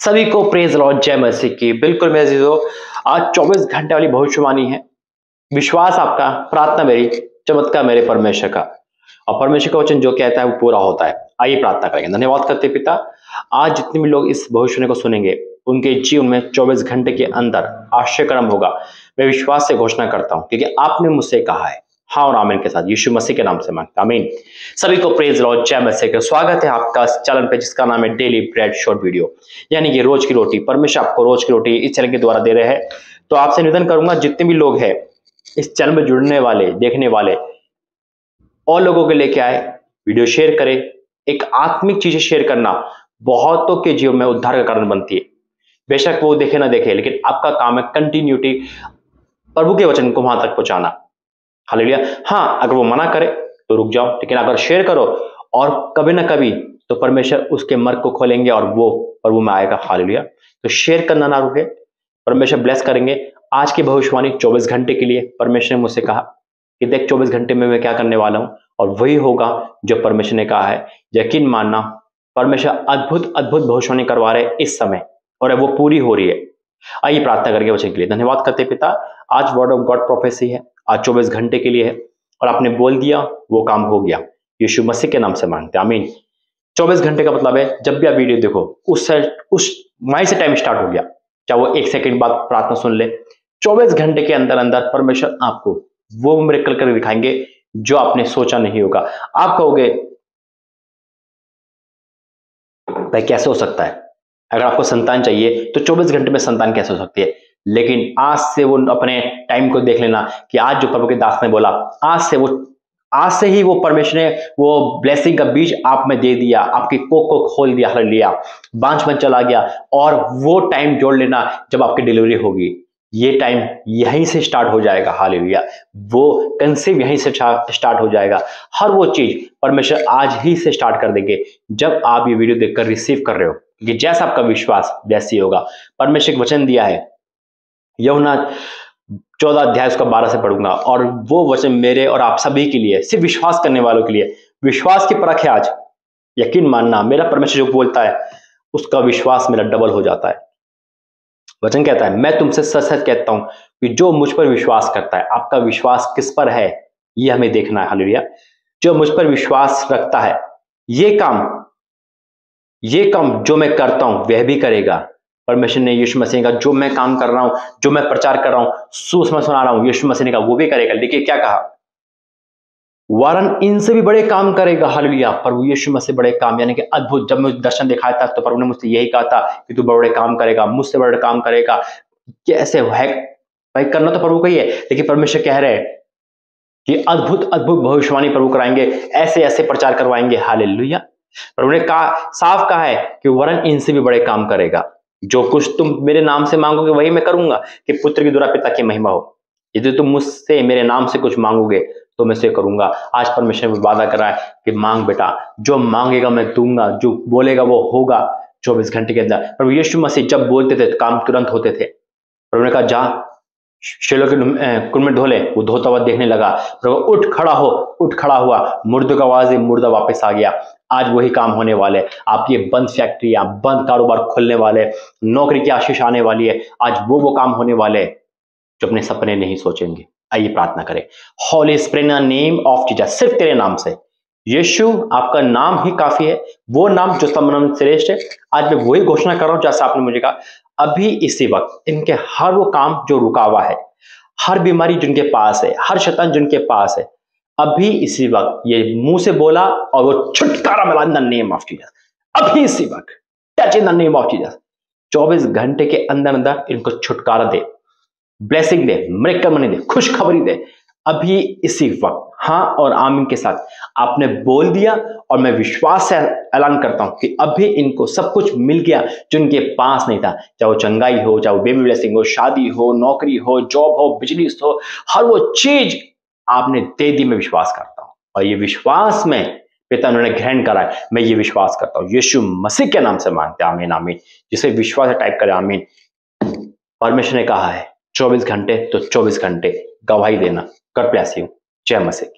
सभी को praise Lord जय मसीह की। बिल्कुल मेरे जीजो आज 24 घंटे वाली भविष्यवाणी है। विश्वास आपका, प्रार्थना मेरी, चमत्कार मेरे परमेश्वर का। और परमेश्वर का वचन जो कहता है, वो पूरा होता है। आइए प्रार्थना करेंगे। धन्यवाद करते पिता। आज जितने भी लोग इस भविष्यवाणी को सुनेंगे, उनके जीवन में 24 घंटे के अंदर आश्चर्यक्रम होगा। मैं विश्वास से घोषणा करता हूँ, क्योंकि आपने मुझसे कहा है। हाँ और आमीन के साथ, यीशु मसीह के नाम से माँगता, आमीन। सभी को प्रेज लॉर्ड जय मसीह के स्वागत है आपका चैनल पे, जिसका नाम है डेली ब्रेड शॉर्ट वीडियो यानी कि रोज की रोटी, परमेश्वर आपको रोज की रोटी इस चैनल के द्वारा दे रहे हैं। तो आपसे निवेदन करूँगा, जितने भी लोग हैं, इस चैनल में जुड़ने वाले, देखने वाले, और लोगों के लेके आए, वीडियो शेयर करें, एक आत्मिक चीज़ें शेयर करना, बहुतों के जीवन में उद्धार का कारण बनती है। बेशक वो देखे ना देखे, लेकिन आपका काम है कंटिन्यूटी प्रभु के वचन को वहाँ तक पहुंचाना। हालेलुया हाँ अगर वो मना करे तो रुक जाओ। लेकिन अगर शेयर करो, और कभी ना कभी तो परमेश्वर उसके मर्ग को खोलेंगे और वो प्रभु में आएगा। हालेलुया तो शेयर करना ना रुके। परमेश्वर ब्लेस करेंगे। आज की भविष्यवाणी 24 घंटे के लिए परमेश्वर ने मुझसे कहा कि देख 24 घंटे में मैं क्या करने वाला हूँ? और वही होगा जो परमेश्वर ने कहा है। यकीन मानना, परमेश्वर अद्भुत अद्भुत भविष्यवाणी करवा रहे इस समय, और वो पूरी हो रही है। आइए प्रार्थना करके वचन के लिए धन्यवाद करते पिता। आज वर्ड ऑफ़ गॉड प्रोफेसी है। आज चौबीस घंटे के लिए है। और आपने बोल दिया, वो काम हो गया। यीशु मसीह के नाम से मांगते आमीन। चौबीस घंटे का मतलब है, जब भी आप वीडियो देखो, उस उस माई से टाइम स्टार्ट हो गया। चाहे वो एक सेकंड बाद प्रार्थना सुन ले। चौबीस घंटे के अंदर अंदर परमेश्वर आपको वो मेरे कर दिखाएँगे, जो आपने सोचा नहीं होगा। आप कहोगे, भाई, कैसे हो सकता है? अगर आपको संतान चाहिए तो 24 घंटे में संतान कैसे हो सकती है? लेकिन आज से वो अपने टाइम को देख लेना कि आज जो प्रभु के दास ने बोला, आज से वो, आज से ही वो परमेश्वर ने वो ब्लेसिंग का बीज आप में दे दिया, आपकी कोक को खोल दिया हर लिया, बांझ में चला गया, और वो टाइम जोड़ लेना जब आपकी डिलीवरी होगी। ये टाइम यहीं से स्टार्ट हो जाएगा। हाल वो कंसेप्ट यहीं से स्टार्ट हो जाएगा। हर वो चीज़ परमेश्वर आज ही से स्टार्ट कर देंगे। जब आप ये वीडियो देखकर रिसीव कर रहे हो कि जैसा आपका विश्वास, वैसी होगा। परमेश्वर एक वचन दिया है। यमुना चौदह अध्याय उसका बारह से पढ़ूँगा। और वो वचन मेरे और आप सभी के लिए, सिर्फ़ विश्वास करने वालों के लिए। विश्वास की परख है आज। यकीन मानना, मेरा परमेश्वर जो बोलता है, उसका विश्वास मेरा डबल हो जाता है। वचन कहता है, मैं तुमसे सच सच कहता हूँ कि जो मुझ पर विश्वास करता है, आपका विश्वास किस पर है, ये हमें देखना है। हालेलुया। जो मुझ पर विश्वास रखता है, ये काम ये काम जो मैं करता हूँ, वह भी करेगा। परमेश्वर ने यीशु मसीह का जो मैं काम कर रहा हूँ, जो मैं प्रचार कर रहा हूँ सुषमा सुना रहा हूँ, यीशु मसीह ने कहा, वो भी करेगा। देखिए क्या कहा। वारन इनसे भी बड़े काम करेगा, हालेलुया। प्रभु यीशु मसीह बड़े काम, यानी कि अद्भुत, जब मुझे दर्शन दिखाया था तो प्रभु ने मुझसे यही कहा था कि तू बड़े काम करेगा, मुझसे बड़े काम करेगा। कैसे है? भाई, करना तो प्रभु का ही है। लेकिन परमेश्वर कह रहे हैं कि अद्भुत अद्भुत भविष्यवाणी प्रभु कराएँगे ऐसे ऐसे प्रचार करवाएँगे। हाल प्रभु ने कहा, साफ़ कहा है कि वरन इनसे भी बड़े काम करेगा। जो कुछ तुम मेरे नाम से मांगोगे, वही मैं करूँगा कि पुत्र की दुरा पिता की महिमा हो। यदि तुम मुझसे मेरे नाम से कुछ मांगोगे तो मैं से करूँगा। आज परमेश्वर ने वादा करा है कि मांग बेटा, जो मांगेगा मैं दूँगा, जो बोलेगा वो होगा चौबीस घंटे के अंदर। प्रभु यीशु मसीह जब बोलते थे तो काम तुरंत होते थे। प्रभु ने कहा, जा, शिलो के कुंड में धोले वो धोता हुआ देखने लगा। प्रभु, उठ खड़ा हो, उठ खड़ा हुआ। मुर्द का आवाज़ मुर्दा वापस आ गया। आज वही काम होने वाले आपकी बंद फैक्ट्रियाँ बंद कारोबार खुलने वाले नौकरी की आशीष आने वाली है। आज वो वो काम होने वाले जो अपने सपने नहीं सोचेंगे। आइए प्रार्थना करें। Holy spirit name of Jesus सिर्फ़ तेरे नाम से। यीशु, आपका नाम ही काफ़ी है। वो नाम जो सब श्रेष्ठ है। आज मैं वही घोषणा कर रहा हूँ जैसा आपने मुझे कहा। अभी इसी वक्त इनके हर वो काम जो रुका हुआ है। हर बीमारी जिनके पास है, हर शतन जिनके पास है अभी इसी वक्त ये मुँह से बोला और वो छुटकारा मिला in the name of Jesus अभी इसी वक्त touch in the name of Jesus 24 घंटे के अंदर अंदर इनको छुटकारा दे। ब्लेसिंग दे मृक्कल मनी दे, खुशखबरी दे। अभी इसी वक्त हाँ और आमीन के साथ। आपने बोल दिया और मैं विश्वास से ऐलान करता हूँ कि अभी इनको सब कुछ मिल गया जो इनके पास नहीं था। चाहे वो चंगाई हो, चाहे वो बेबी ब्लेसिंग हो, शादी हो, नौकरी हो जॉब हो बिज़नेस हो, हर वो चीज़ आपने दे दी मैं विश्वास करता हूँ। और ये विश्वास में पिता उन्होंने ग्रहण करा है, मैं ये विश्वास करता हूँ। यीशु मसीह के नाम से मानते आमीन आमीन। जिसे विश्वास टाइप करे, आमीन। परमेश्वर ने कहा है, चौबीस घंटे तो चौबीस घंटे गवाही देना कर प्यासी हूँ। जय मसीह।